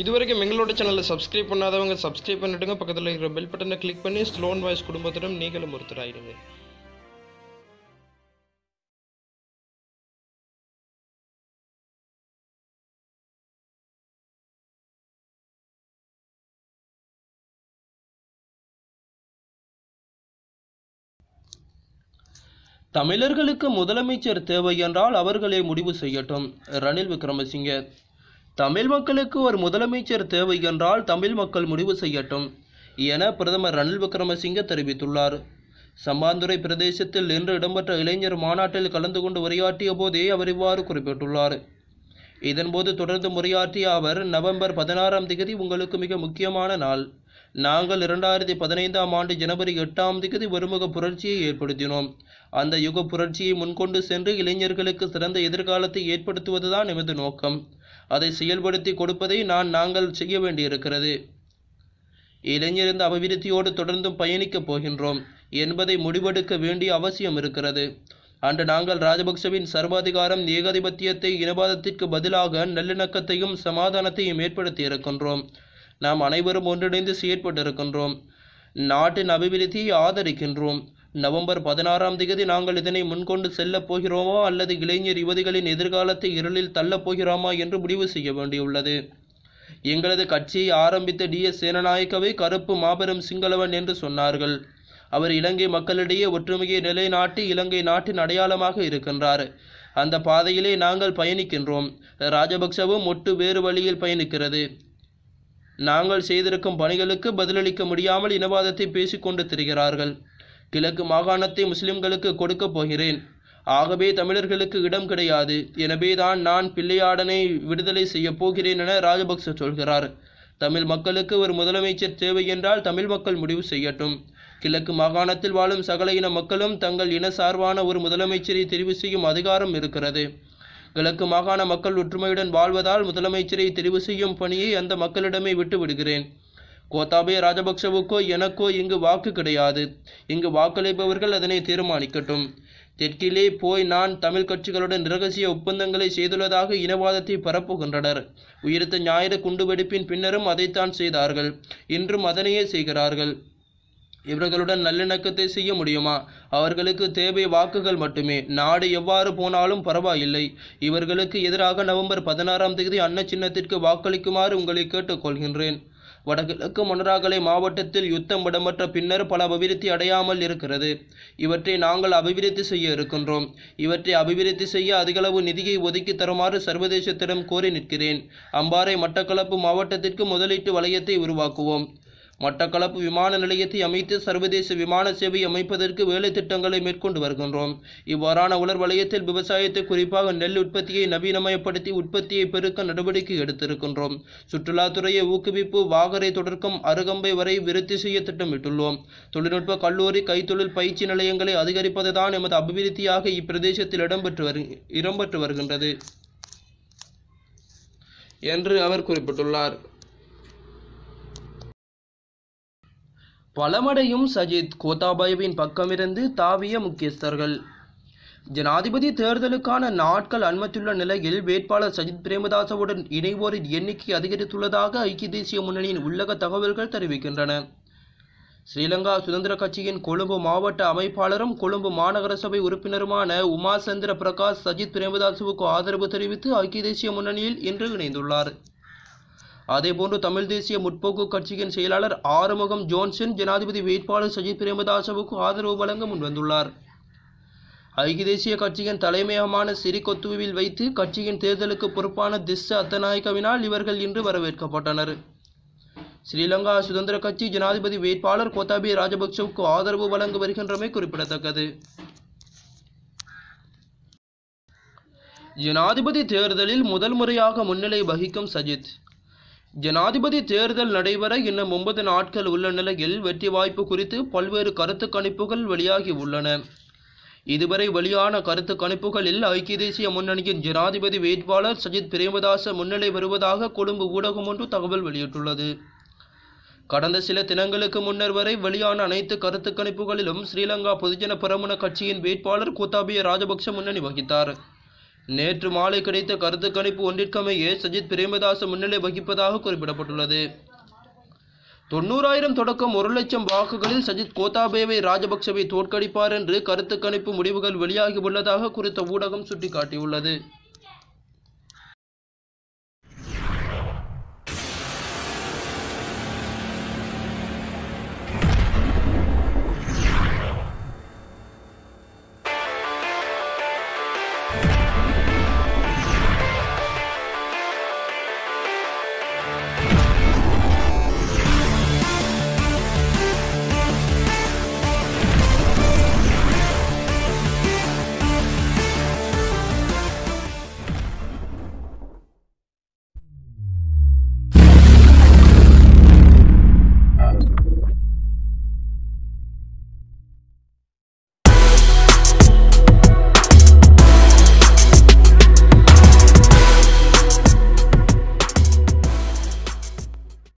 இதுவரைக்கும் எங்களோட சேனலை சப்ஸ்கிரைப் பண்ணாதவங்க சப்ஸ்கிரைப் பண்ணிட்டுங்க பக்கத்தில் இருக்கிற பெல் பட்டனை கிளிக் பண்ணி ஸ்லோன் வாய்ஸ் குடும்பத்திடம் நீங்களும் ஒருத்தராயிருங்க தமிழர்களுக்கு முதலமைச்சர் தேவை என்றால் அவர்களே முடிவு செய்யட்டும். ரணில் விக்ரமசிங்கே தமிழ் மக்களுக்கு ஒரு முதலமைச்சர் தேவை என்றால் தமிழ் மக்கள் முடிவு செய்யட்டும் என பிரதமர் ரணில் விக்ரமசிங்கே தெரிவித்துள்ளார். சம்பாந்துறை பிரதேசத்தில் இன்று இடம்பெற்ற இளைஞர் மாநாட்டில் கலந்து கொண்டு உரையாற்றிய போதே அவர் இவ்வாறு குறிப்பிட்டுள்ளார். இதன்போது தொடர்ந்து உரையாற்றிய அவர் நவம்பர் பதினாறாம் தேதி உங்களுக்கு மிக முக்கியமான நாள். நாங்கள் இரண்டாயிரத்தி பதினைந்தாம் ஆண்டு ஜனவரி எட்டாம் தேதி ஒருமுக புரட்சியை ஏற்படுத்தினோம். அந்த யுக புரட்சியை முன்கொண்டு சென்று இளைஞர்களுக்கு சிறந்த எதிர்காலத்தை ஏற்படுத்துவதுதான் எமது நோக்கம். அதை செயல்படுத்தி கொடுப்பதை நான் நாங்கள் செய்ய வேண்டியிருக்கிறது. இளைஞர் இந்த அபிவிருத்தியோடு தொடர்ந்தும் பயணிக்கப் போகின்றோம். என்பதை முடிவெடுக்க வேண்டிய அவசியம் இருக்கிறது. அன்று நாங்கள் ராஜபக்சவின் சர்வாதிகாரம் ஏகாதிபத்தியத்தை இனவாதத்திற்கு பதிலாக நல்லிணக்கத்தையும் சமாதானத்தையும் ஏற்படுத்தி இருக்கின்றோம். நாம் அனைவரும் ஒன்றிணைந்து செயற்பட்டிருக்கின்றோம். நாட்டின் அபிவிருத்தியை ஆதரிக்கின்றோம். நவம்பர் பதினாறாம் தேதி நாங்கள் இதனை முன்கொண்டு செல்லப் போகிறோமா அல்லது இளைஞர் யுவதிகளின் எதிர்காலத்தை இருளில் தள்ளப் போகிறோமா என்று முடிவு செய்ய வேண்டியுள்ளது. எங்களது கட்சியை ஆரம்பித்த டி. எஸ். சேனநாயக்கவை கருப்பு மாபெரும் சிங்களவன் என்று சொன்னார்கள். அவர் இலங்கை மக்களிடையே ஒற்றுமையை நிலைநாட்டி இலங்கை நாட்டின் அடையாளமாக இருக்கின்றார். அந்த பாதையிலே நாங்கள் பயணிக்கின்றோம். ராஜபக்சவும் ஒட்டு வேறு வழியில் பயணிக்கிறது. நாங்கள் செய்திருக்கும் பணிகளுக்கு பதிலளிக்க முடியாமல் இனவாதத்தை பேசிக்கொண்டு திரிகிறார்கள். கிழக்கு மாகாணத்தை முஸ்லிம்களுக்கு கொடுக்கப் போகிறேன். ஆகவே தமிழர்களுக்கு இடம் கிடையாது. எனவே தான் நான் பிள்ளையாடனை விடுதலை செய்யப் போகிறேன் என ராஜபக்ச சொல்கிறார். தமிழ் மக்களுக்கு ஒரு முதலமைச்சர் தேவை என்றால் தமிழ் மக்கள் முடிவு செய்யட்டும். கிழக்கு மாகாணத்தில் வாழும் சகல இன மக்களும் தங்கள் இன சார்பான ஒரு முதலமைச்சரை தெரிவு செய்யும் அதிகாரம் இருக்கிறது. கிழக்கு மாகாண மக்கள் ஒற்றுமையுடன் வாழ்வதால் முதலமைச்சரை தெரிவு செய்யும் பணியை அந்த மக்களிடமே விட்டு விடுகிறேன் கோத்தாபய ராஜபக்சவுக்கோ எனக்கோ இங்கு வாக்கு கிடையாது. இங்கு வாக்களிப்பவர்கள் அதனை தீர்மானிக்கட்டும். தெற்கிலே போய் நான் தமிழ் கட்சிகளுடன் இரகசிய ஒப்பந்தங்களை செய்துள்ளதாக இனவாதத்தை பரப்புகின்றனர். உயிர்த்த ஞாயிறு குண்டுவெடிப்பின் பின்னரும் அதைத்தான் செய்தார்கள். இன்றும் அதனையே செய்கிறார்கள். இவர்களுடன் நல்லிணக்கத்தை செய்ய முடியுமா? அவர்களுக்கு தேவை வாக்குகள் மட்டுமே. நாடு எவ்வாறு போனாலும் பரவாயில்லை. இவர்களுக்கு எதிராக நவம்பர் பதினாறாம் தேதி அன்ன சின்னத்திற்கு வாக்களிக்குமாறு உங்களை கேட்டுக்கொள்கின்றேன். வடகிழக்கு மொனராகலை மாவட்டத்தில் யுத்தம் இடம்பெற்ற பின்னர் பல அபிவிருத்தி அடையாமல் இருக்கிறது. இவற்றை நாங்கள் அபிவிருத்தி செய்ய இருக்கின்றோம். இவற்றை அபிவிருத்தி செய்ய அதிகளவு நிதியை ஒதுக்கி தருமாறு சர்வதேசத்திடம் கோரி நிற்கிறேன். அம்பாறை மட்டக்களப்பு மாவட்டத்திற்கு முதலீட்டு வலயத்தை உருவாக்குவோம். மட்டக்களப்பு விமான நிலையத்தை அமைத்து சர்வதேச விமான சேவை அமைப்பதற்கு வேலை திட்டங்களை மேற்கொண்டு வருகின்றோம். இவ்வாறான உலர் வலயத்தில் விவசாயத்தை குறிப்பாக நெல் உற்பத்தியை நவீனமயப்படுத்தி உற்பத்தியை பெருக்க நடவடிக்கை எடுத்திருக்கின்றோம். சுற்றுலாத்துறையை ஊக்குவிப்பு வாகரை தொடர்க்கும் அருகம்பை வரை விருத்தி செய்ய திட்டமிட்டுள்ளோம். தொழில்நுட்ப கல்லூரி கைத்தொழில் பயிற்சி நிலையங்களை அதிகரிப்பதுதான் எமது அபிவிருத்தியாக இப்பிரதேசத்தில் இடம்பெற்று வரு இடம்பெற்று வருகின்றது. என்று அவர் குறிப்பிட்டுள்ளார். பலமடையும் சஜித் கோத்தாபாயவின் பக்கமிருந்து தாவிய முக்கியஸ்தர்கள். ஜனாதிபதி தேர்தலுக்கான நாட்கள் அண்மத்துள்ள நிலையில் வேட்பாளர் சஜித் பிரேமதாசவுடன் இணைவோரின் எண்ணிக்கை அதிகரித்துள்ளதாக ஐக்கிய தேசிய முன்னணியின் உள்ளக தகவல்கள் தெரிவிக்கின்றன. ஸ்ரீலங்கா சுதந்திர கட்சியின் கொழும்பு மாவட்ட அமைப்பாளரும் கொழும்பு மாநகர சபை உறுப்பினருமான உமாசந்திர பிரகாஷ் சஜித் பிரேமதாசுவுக்கு ஆதரவு தெரிவித்து ஐக்கிய தேசிய முன்னணியில் இன்று இணைந்துள்ளார். அதேபோன்று தமிழ் தேசிய முற்போக்கு கட்சியின் செயலாளர் ஆறுமுகம் ஜோன்சன் ஜனாதிபதி வேட்பாளர் சஜித் பிரேமதாசவுக்கு ஆதரவு வழங்க முன்வந்துள்ளார். ஐக்கிய தேசிய கட்சியின் தலைமையகமான சிறிகொத்துவில் வைத்து கட்சியின் தேர்தலுக்கு பொறுப்பான திஸ்ஸ அத்தநாயக்கவினால் இவர்கள் இன்று வரவேற்கப்பட்டனர். ஸ்ரீலங்கா சுதந்திர கட்சி ஜனாதிபதி வேட்பாளர் கோத்தாபிய ராஜபக்சவுக்கு ஆதரவு வழங்கி வருகின்றமை குறிப்பிடத்தக்கது. ஜனாதிபதி தேர்தலில் முதல் முறையாக முன்னிலை வகிக்கும் சஜித் ஜனாதிபதி தேர்தல் நடைபெற இன்னும் ஒன்பது நாட்கள் உள்ள நிலையில் வெற்றி வாய்ப்பு குறித்து பல்வேறு கருத்து கணிப்புகள் வெளியாகி உள்ளன. இதுவரை வெளியான கருத்து கணிப்புகளில் ஐக்கிய தேசிய முன்னணியின் ஜனாதிபதி வேட்பாளர் சஜித் பிரேமதாச முன்னிலை வருவதாக கொழும்பு ஊடகம் ஒன்று தகவல் வெளியிட்டுள்ளது. கடந்த சில தினங்களுக்கு முன்னர் வரை வெளியான அனைத்து கருத்து கணிப்புகளிலும் ஸ்ரீலங்கா பொதுஜன பிரமுன கட்சியின் வேட்பாளர் கோத்தாபிய ராஜபக்ஷ முன்னணி வகித்தார். நேற்று மாலை கிடைத்த கருத்து கணிப்பு ஒன்றிற்கமையே சஜித் பிரேமதாச முன்னிலை வகிப்பதாக குறிப்பிடப்பட்டுள்ளது. தொண்ணூறாயிரம் தொடக்கம் ஒரு லட்சம் வாக்குகளில் சஜித் கோத்தாபேவை ராஜபக்சவை தோற்கடிப்பார் என்று கருத்து கணிப்பு முடிவுகள் வெளியாகியுள்ளதாக குறித்த ஊடகம் சுட்டிக்காட்டியுள்ளது.